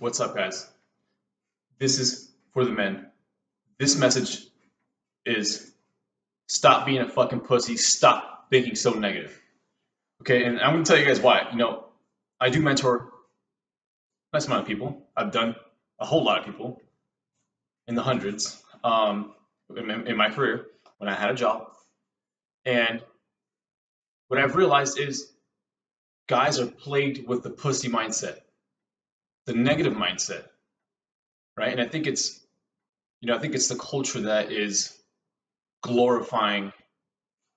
What's up, guys? This is for the men. This message is stop being a fucking pussy. Stop thinking so negative. Okay, and I'm gonna tell you guys why. You know, I do mentor a nice amount of people. I've done a whole lot of people in the hundreds um, in, in my career when I had a job. And what I've realized is guys are plagued with the pussy mindset, the negative mindset, right? And I think it's, you know, I think it's the culture that is glorifying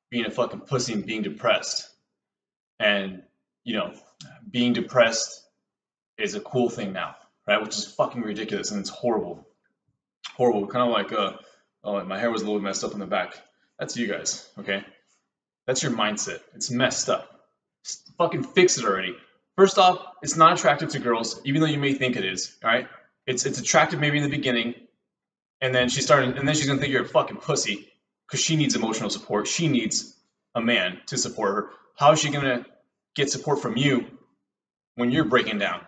being a fucking pussy and being depressed. And, you know, being depressed is a cool thing now, right? Which is fucking ridiculous and it's horrible. Horrible. Kind of like, uh, oh, my hair was a little messed up in the back. That's you guys, okay? That's your mindset. It's messed up. Just fucking fix it already. First off, it's not attractive to girls, even though you may think it is. All right, it's it's attractive maybe in the beginning, and then she's starting, and then she's gonna think you're a fucking pussy because she needs emotional support. She needs a man to support her. How is she gonna get support from you when you're breaking down?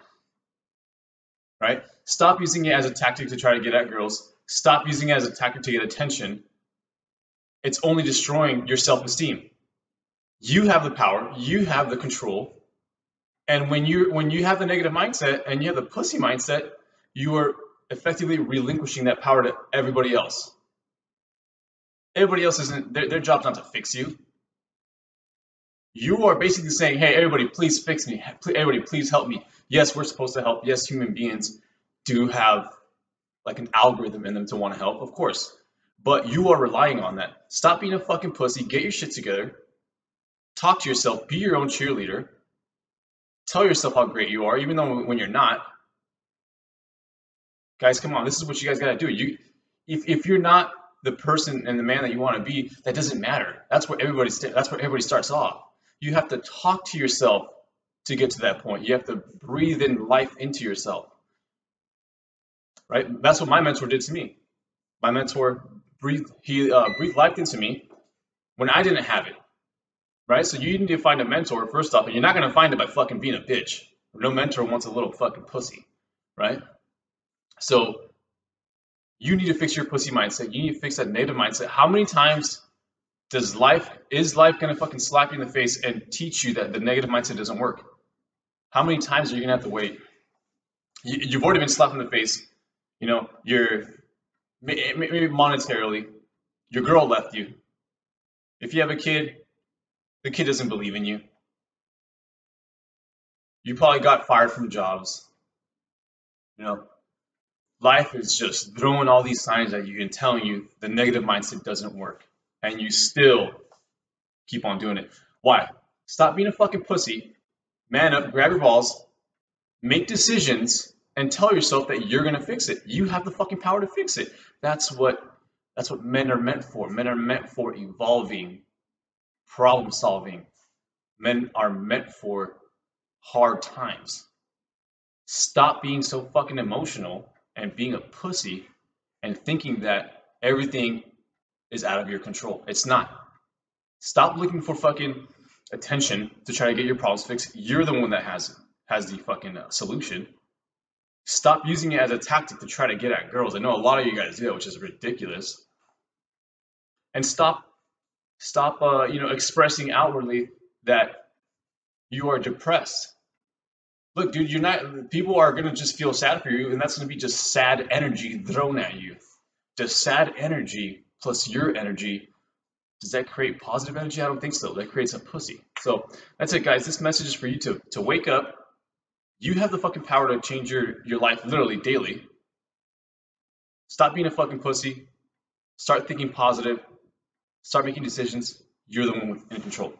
Right? Stop using it as a tactic to try to get at girls. Stop using it as a tactic to get attention. It's only destroying your self-esteem. You have the power, you have the control. And when you when you have the negative mindset and you have the pussy mindset, you are effectively relinquishing that power to everybody else. Everybody else isn't their, their job's not to fix you. You are basically saying, "Hey, everybody, please fix me. Everybody, please help me." Yes, we're supposed to help. Yes, human beings do have like an algorithm in them to want to help, of course. But you are relying on that. Stop being a fucking pussy. Get your shit together talk to yourself, be your own cheerleader, tell yourself how great you are, even though when you're not. Guys, come on, this is what you guys gotta do. You, if, if you're not the person and the man that you want to be, that doesn't matter. That's where everybody that's where everybody starts off. You have to talk to yourself to get to that point. You have to breathe in life into yourself. Right? That's what my mentor did to me. My mentor breathed he uh, breathed life into me when I didn't have it right? So you need to find a mentor first off, and you're not gonna find it by fucking being a bitch. No mentor wants a little fucking pussy, right? So you need to fix your pussy mindset. You need to fix that negative mindset. How many times does life is life gonna fucking slap you in the face and teach you that the negative mindset doesn't work? How many times are you gonna have to wait? You, have already been slapped in the face. You know, you're maybe monetarily, your girl left you. If you have a kid, the kid doesn't believe in you. You probably got fired from jobs. You know, life is just throwing all these signs at you and telling you the negative mindset doesn't work. And you still keep on doing it. Why? Stop being a fucking pussy. Man up, grab your balls, make decisions, and tell yourself that you're gonna fix it. You have the fucking power to fix it. That's what that's what men are meant for. Men are meant for evolving problem solving. Men are meant for hard times. Stop being so fucking emotional and being a pussy and thinking that everything is out of your control. It's not. Stop looking for fucking attention to try to get your problems fixed. You're the one that has has the fucking uh, solution. Stop using it as a tactic to try to get at girls. I know a lot of you guys do, which is ridiculous. And stop Stop, uh, you know, expressing outwardly that you are depressed. Look, dude, you're not. People are gonna just feel sad for you, and that's gonna be just sad energy thrown at you. Just sad energy plus your energy. Does that create positive energy? I don't think so. That creates a pussy. So that's it, guys. This message is for you to to wake up. You have the fucking power to change your your life literally daily. Stop being a fucking pussy. Start thinking positive start making decisions. You're the one in control.